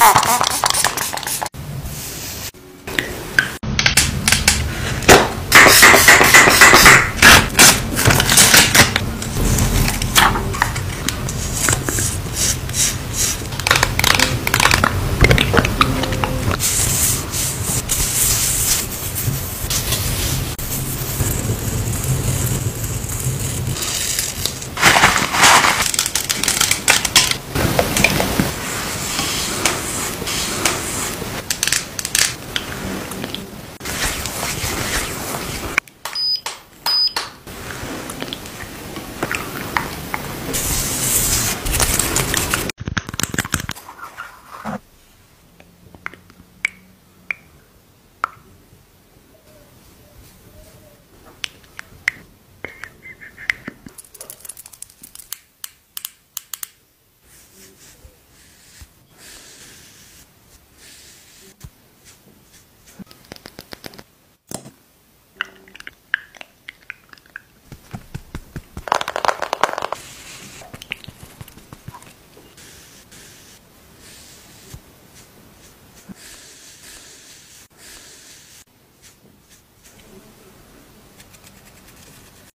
Ha ha ha.